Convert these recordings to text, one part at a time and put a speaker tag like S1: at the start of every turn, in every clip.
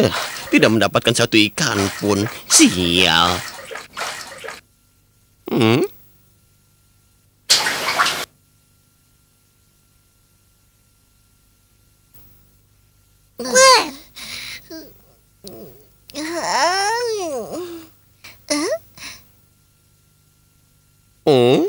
S1: Eh, tidak mendapatkan satu ikan pun. Sial. Hmm? Oh?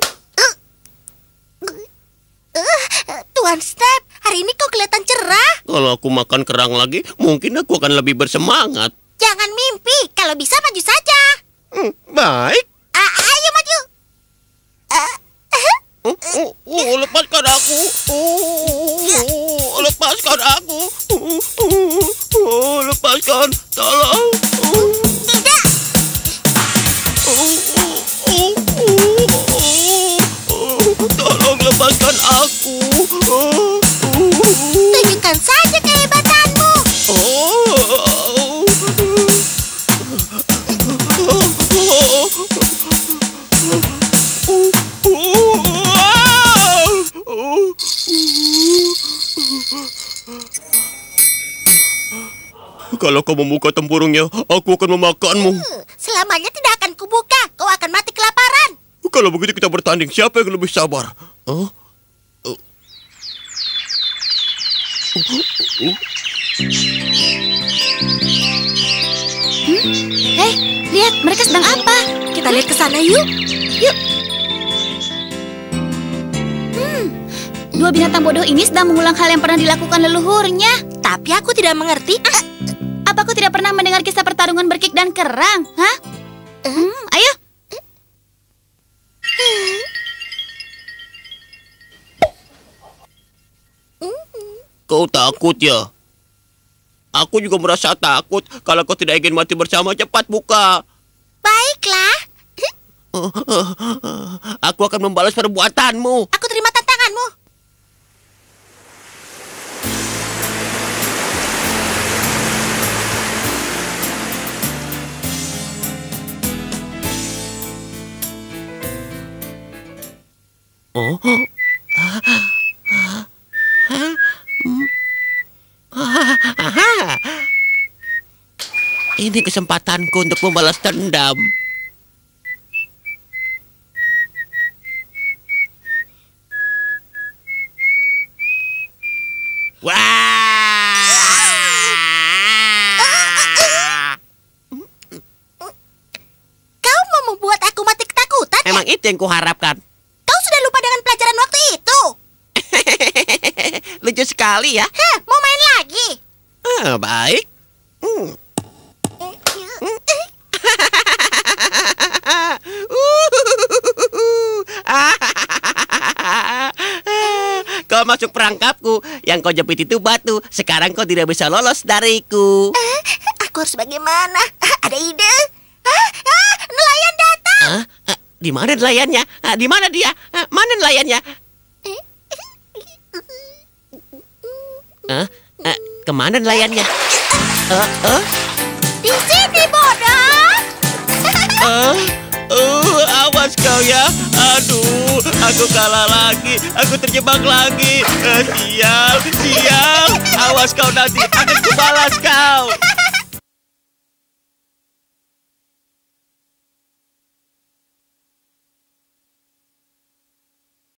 S2: Tuan Step, hari ini kau kelihatan cerah.
S1: Kalau aku makan kerang lagi, mungkin aku akan lebih bersemangat.
S2: Jangan mimpi, kalau bisa maju saja.
S1: Hmm, baik.
S2: Ah, ayo maju. Ah,
S1: Oh, oh, oh, lepaskan aku. Oh, Kalau kau membuka tempurungnya, aku akan memakanmu.
S2: Hmm, Selamanya tidak akan kubuka. Kau akan mati kelaparan.
S1: Kalau begitu kita bertanding, siapa yang lebih sabar? Huh? Oh.
S3: Eh, lihat mereka sedang apa? Kita lihat ke sana yuk. Yuk. Dua binatang bodoh ini sedang mengulang hal yang pernah dilakukan leluhurnya.
S2: Tapi aku tidak mengerti. Ah,
S3: Apa kau tidak pernah mendengar kisah pertarungan berkik dan kerang? Hah? Hmm, ayo.
S1: Kau takut ya? Aku juga merasa takut. Kalau kau tidak ingin mati bersama, cepat buka.
S2: baiklah.
S1: Aku akan membalas perbuatanmu.
S2: Aku terima
S1: Oh, Ini kesempatanku untuk membalas dendam. Wah!
S2: Kau mau membuat aku mati ketakutan ya?
S1: Emang itu yang kuharapkan.
S2: Lupa dengan pelajaran waktu itu.
S1: Lucu sekali ya.
S2: Hah, mau main lagi?
S1: Ah, baik. Hmm. Kau masuk perangkapku. Yang kau jepit itu batu. Sekarang kau tidak bisa lolos dariku.
S2: Eh, Aku harus bagaimana? Ah, Ada ide? Ah, ah, nelayan datang.
S1: Di mana nelayannya? Ah, Di mana dia? Ah, Mana nelayannya? Hah? Ah, Ke mana nelayannya? Ah,
S2: Di sini, bodoh.
S1: ah, uh, awas kau ya. Aduh, aku kalah lagi. Aku terjebak lagi. Ah, sial, sial. Awas kau nanti. Akan kubalas kau.